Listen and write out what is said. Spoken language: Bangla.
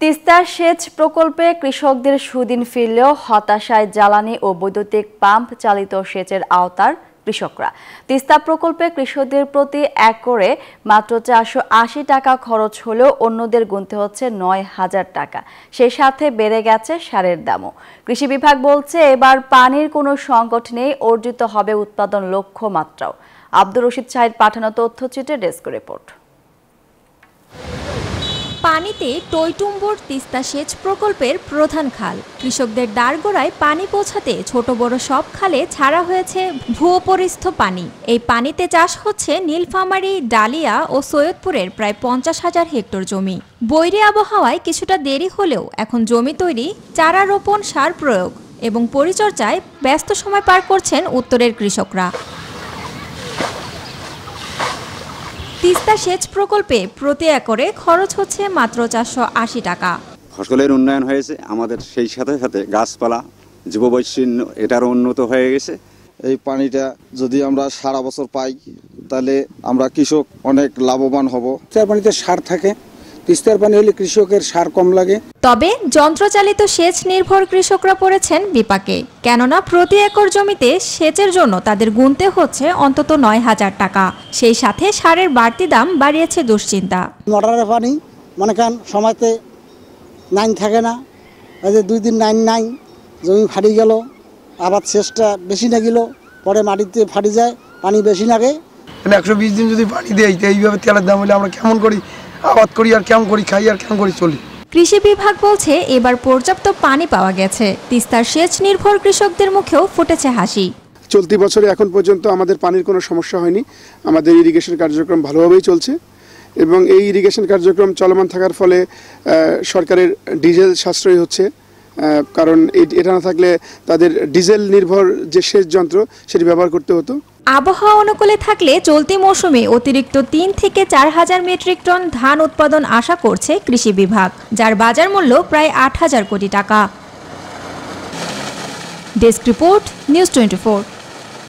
তিস্তা সেচ প্রকল্পে কৃষকদের সুদিন ফিরলেও হতাশায় জ্বালানি ও বৈদ্যুতিক পাম্প চালিত সেচের আওতার কৃষকরা। তিস্তা প্রকল্পে কৃষকদের প্রতি একরে মাত্র চারশো আশি টাকা খরচ হলেও অন্যদের গুনতে হচ্ছে নয় হাজার টাকা। সেই সাথে বেড়ে গেছে সারের দামও। কৃষি বিভাগ বলছে, এবার পানির কোনো সংকট নেই, অর্জিত হবে উৎপাদন লক্ষ্যমাত্রাও। আব্দুর রশিদ শাহিদ পাঠানো তথ্যচিত্রে ডেস্ক রিপোর্ট। পানিতে টইটুম্বর তিস্তা সেচ প্রকল্পের প্রধান খাল। কৃষকদের দাঁড়গোড়ায় পানি পৌঁছাতে ছোট বড় সব খালে ছাড়া হয়েছে ভূপরিস্থ পানি। এই পানিতে চাষ হচ্ছে নীলফামারী, ডালিয়া ও সৈয়দপুরের প্রায় পঞ্চাশ হাজার হেক্টর জমি। বৈরী আবহাওয়ায় কিছুটা দেরি হলেও এখন জমি তৈরি চারা রোপণ সার প্রয়োগ এবং পরিচর্যায় ব্যস্ত সময় পার করছেন উত্তরের কৃষকরা। তিস্তা সেচ প্রকল্পে প্রতি একরে খরচ হচ্ছে মাত্র চারশো আশি টাকা। ফসলের উন্নয়ন হয়েছে আমাদের সেই সাথে সাথে গাছপালা জীববৈচিত্র্য এটারও উন্নত হয়ে গেছে। এই পানিটা যদি আমরা সারা বছর পাই তাহলে আমরা কৃষক অনেক লাভবান হব। চার পানিতে সার থাকে তিস্তার পানি হলে কৃষকের সার কম লাগে। তবে যন্ত্রচালিত সেচ নির্ভর কৃষকরা পড়েছেন বিপাকে। কেননা প্রতি একর জমিতে সেচের জন্য তাদের গুনতে হচ্ছে অন্তত নয় হাজার টাকা। সেই সাথে সারের বাড়তি দাম বাড়িয়েছে দুশ্চিন্তা। মোটরের পানি মনে করেন সময়তে নাইন থাকে না এই যে দুই দিন নাইন নাই জমি ফাটি গেল আবার শেষটা বেশি না গেল পরে মাটিতে ফাটি যায় পানি বেশি লাগে। মানে একশো বিশ দিন যদি পানি দেয় এইভাবে তেলের দাম হলে আমরা কেমন করি? আবাদ করি আর কেমন করি খাই আর কেমন করি চলি। কৃষি বিভাগ বলছে এবার পর্যাপ্ত পানি পাওয়া গেছে। তিস্তার সেচ নির্ভর কৃষকদের মুখেও ফুটেছে হাসি। চলতি বছরে এখন পর্যন্ত আমাদের পানির কোনো সমস্যা হয়নি। আমাদের ইরিগেশন কার্যক্রম ভালোভাবেই চলছে এবং এই ইরিগেশন কার্যক্রম চলমান থাকার ফলে সরকারের ডিজেল সাশ্রয় হচ্ছে। কারণ এটা না থাকলে তাদের ডিজেল নির্ভর যে সেচ যন্ত্র, সেটি ব্যবহার করতে হতো। আবহাওয়া অনুকূলে থাকলে চলতি মৌসুমে অতিরিক্ত তিন থেকে চার হাজার মেট্রিক টন ধান উৎপাদন আশা করছে কৃষি বিভাগ, যার বাজার মূল্য প্রায় আট হাজার কোটি টাকা। Desk report, news twenty